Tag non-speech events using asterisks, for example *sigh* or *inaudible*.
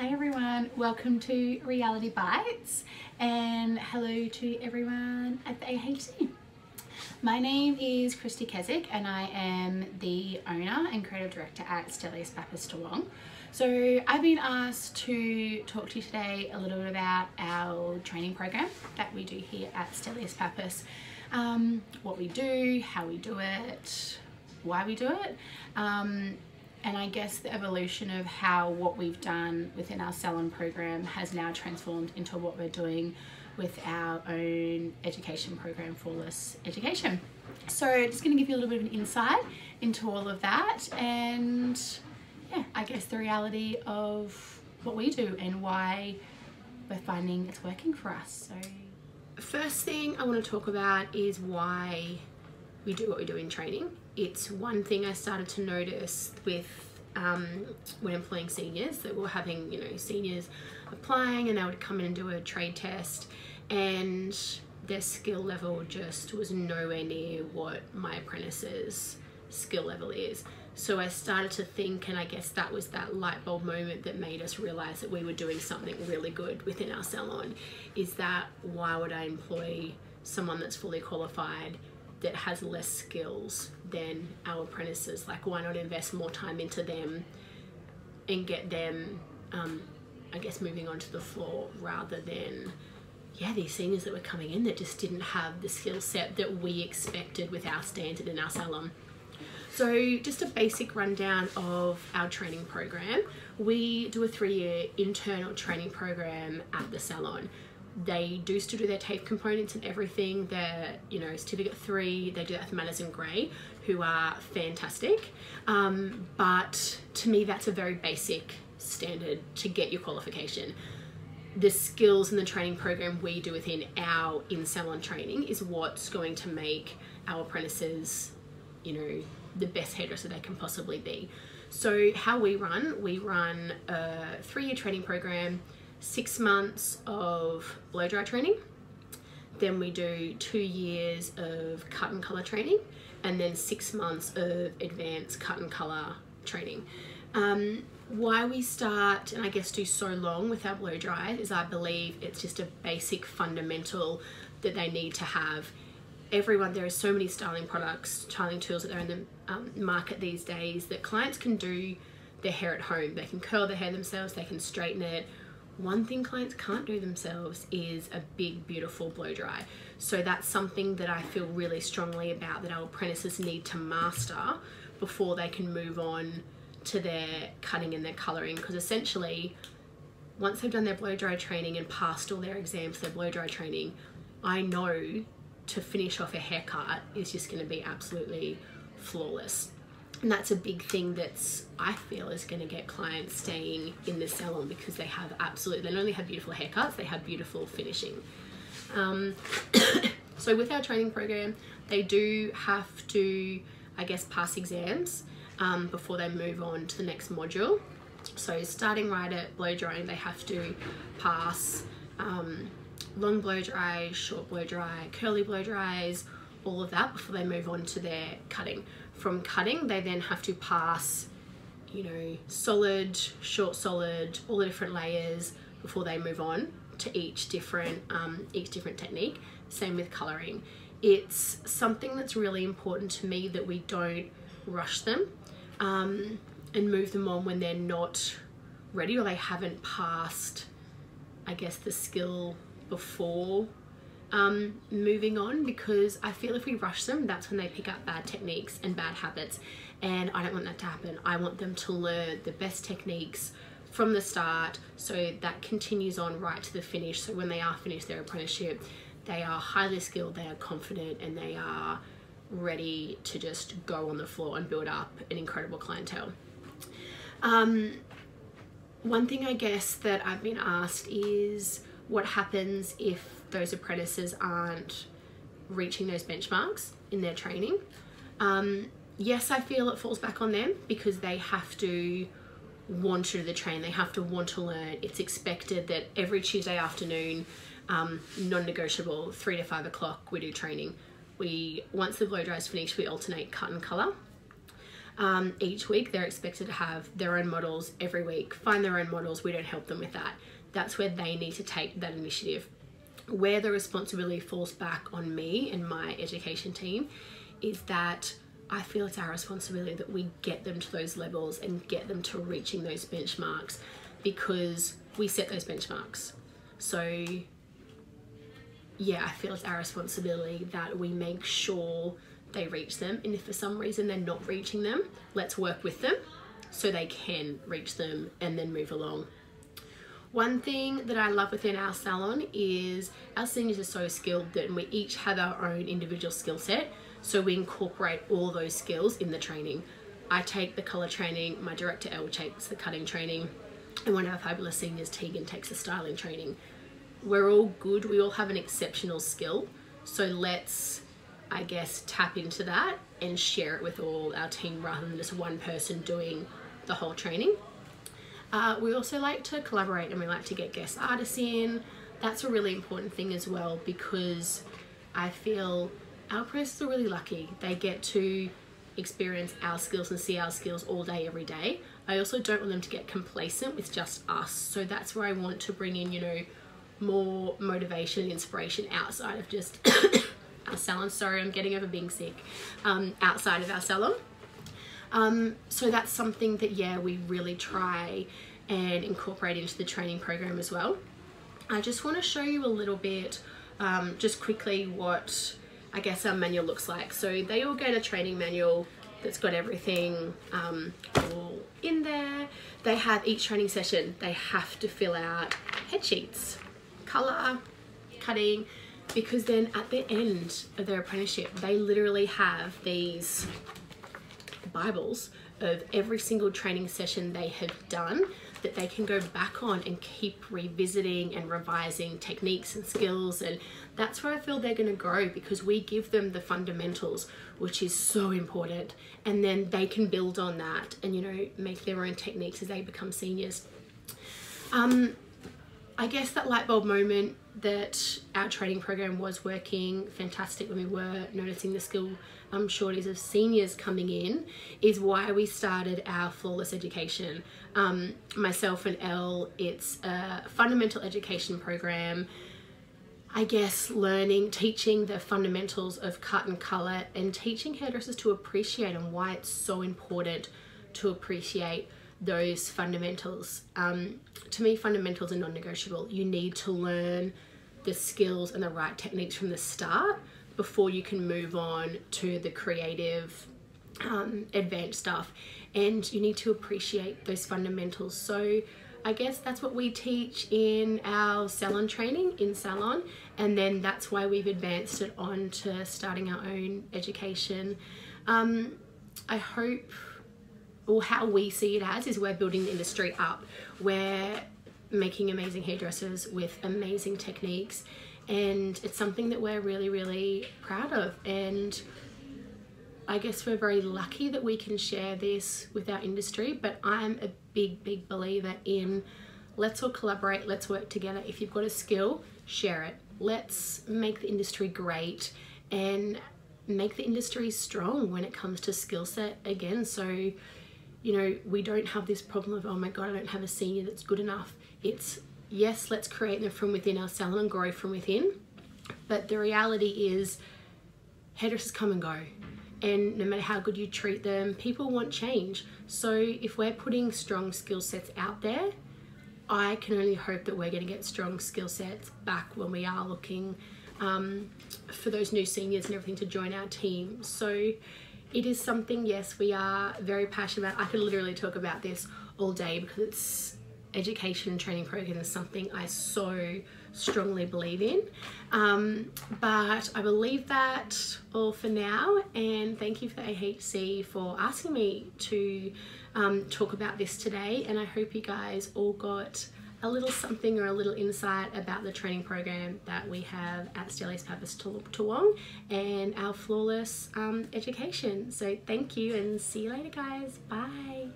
Hi everyone, welcome to Reality Bites and hello to everyone at the AHC. My name is Kristie Kesic and I am the owner and creative director at Stelios Papas Toowong. So I've been asked to talk to you today a little bit about our training program that we do here at Stelios Papas. Um, what we do, how we do it, why we do it, um, and I guess the evolution of how what we've done within our salon program has now transformed into what we're doing with our own education program, for Flawless Education. So just going to give you a little bit of an insight into all of that and yeah, I guess the reality of what we do and why we're finding it's working for us. So first thing I want to talk about is why we do what we do in training. It's one thing I started to notice with um, when employing seniors that we are having, you know, seniors applying and they would come in and do a trade test and their skill level just was nowhere near what my apprentices skill level is. So I started to think, and I guess that was that light bulb moment that made us realize that we were doing something really good within our salon. Is that why would I employ someone that's fully qualified that has less skills than our apprentices? Like, why not invest more time into them and get them, um, I guess, moving onto the floor rather than yeah, these seniors that were coming in that just didn't have the skill set that we expected with our standard in our salon. So just a basic rundown of our training program. We do a three-year internal training program at the salon. They do still do their TAFE components and everything. They're, you know, certificate three, they do that with Manners and Gray, who are fantastic. Um, but to me, that's a very basic standard to get your qualification the skills and the training program we do within our in-salon training is what's going to make our apprentices, you know, the best hairdresser they can possibly be. So how we run, we run a three-year training program, six months of blow dry training, then we do two years of cut and color training, and then six months of advanced cut and color training. Um, why we start and I guess do so long with our blow dry is I believe it's just a basic fundamental that they need to have. Everyone there are so many styling products styling tools that are in the um, market these days that clients can do their hair at home. They can curl their hair themselves they can straighten it one thing clients can't do themselves is a big beautiful blow dry so that's something that I feel really strongly about that our apprentices need to master before they can move on to their cutting and their colouring because essentially once they've done their blow dry training and passed all their exams their blow dry training I know to finish off a haircut is just going to be absolutely flawless. And that's a big thing that's I feel is going to get clients staying in the salon because they have absolutely they not only have beautiful haircuts, they have beautiful finishing. Um, *coughs* so with our training program, they do have to, I guess, pass exams um, before they move on to the next module. So starting right at blow drying, they have to pass um, long blow dry, short blow dry, curly blow dries, all of that before they move on to their cutting. From cutting, they then have to pass, you know, solid, short solid, all the different layers before they move on to each different, um, each different technique. Same with coloring. It's something that's really important to me that we don't rush them um, and move them on when they're not ready or they haven't passed, I guess, the skill before um, moving on because I feel if we rush them, that's when they pick up bad techniques and bad habits. And I don't want that to happen. I want them to learn the best techniques from the start so that continues on right to the finish. So when they are finished their apprenticeship, they are highly skilled, they are confident, and they are ready to just go on the floor and build up an incredible clientele. Um, one thing I guess that I've been asked is what happens if those apprentices aren't reaching those benchmarks in their training. Um, yes, I feel it falls back on them because they have to want to the train, they have to want to learn. It's expected that every Tuesday afternoon, um, non-negotiable, three to five o'clock, we do training. We, once the blow dry is finished, we alternate cut and color. Um, each week, they're expected to have their own models every week, find their own models. We don't help them with that. That's where they need to take that initiative. Where the responsibility falls back on me and my education team is that I feel it's our responsibility that we get them to those levels and get them to reaching those benchmarks because we set those benchmarks. So, yeah, I feel it's our responsibility that we make sure they reach them. And if for some reason they're not reaching them, let's work with them so they can reach them and then move along. One thing that I love within our salon is our seniors are so skilled that we each have our own individual skill set. So we incorporate all those skills in the training. I take the color training, my director Elle takes the cutting training, and one of our fabulous seniors, Tegan, takes the styling training. We're all good, we all have an exceptional skill. So let's, I guess, tap into that and share it with all our team rather than just one person doing the whole training. Uh, we also like to collaborate and we like to get guest artists in. That's a really important thing as well because I feel our press are really lucky. They get to experience our skills and see our skills all day, every day. I also don't want them to get complacent with just us. So that's where I want to bring in, you know, more motivation and inspiration outside of just *coughs* our salon. Sorry, I'm getting over being sick. Um, outside of our salon. Um, so that's something that, yeah, we really try and incorporate into the training program as well. I just want to show you a little bit, um, just quickly what I guess our manual looks like. So they all get a training manual that's got everything um, all in there. They have each training session, they have to fill out head sheets, color, cutting, because then at the end of their apprenticeship, they literally have these Bibles of every single training session they have done that they can go back on and keep revisiting and revising techniques and skills and that's where I feel they're going to grow because we give them the fundamentals which is so important and then they can build on that and you know make their own techniques as they become seniors. Um, I guess that light bulb moment that our training program was working fantastic when we were noticing the skill um, of seniors coming in is why we started our flawless education. Um, myself and Elle, it's a fundamental education program. I guess learning, teaching the fundamentals of cut and colour and teaching hairdressers to appreciate and why it's so important to appreciate those fundamentals. Um, to me, fundamentals are non-negotiable. You need to learn the skills and the right techniques from the start before you can move on to the creative um, advanced stuff and you need to appreciate those fundamentals so I guess that's what we teach in our salon training in salon and then that's why we've advanced it on to starting our own education um, I hope or how we see it as is we're building the industry up. We're making amazing hairdressers with amazing techniques and it's something that we're really really proud of. And I guess we're very lucky that we can share this with our industry but I'm a big big believer in let's all collaborate let's work together. If you've got a skill share it. Let's make the industry great and make the industry strong when it comes to skill set again. So you know we don't have this problem of oh my god I don't have a senior that's good enough it's yes, let's create them from within our salon and grow from within. But the reality is, hairdressers come and go. And no matter how good you treat them, people want change. So if we're putting strong skill sets out there, I can only hope that we're going to get strong skill sets back when we are looking um, for those new seniors and everything to join our team. So it is something, yes, we are very passionate about. I could literally talk about this all day because it's education training program is something I so strongly believe in. Um, but I believe that all for now and thank you for AHC for asking me to um, talk about this today and I hope you guys all got a little something or a little insight about the training program that we have at Stelios Papas Toowong and our flawless um, education. So thank you and see you later guys. Bye.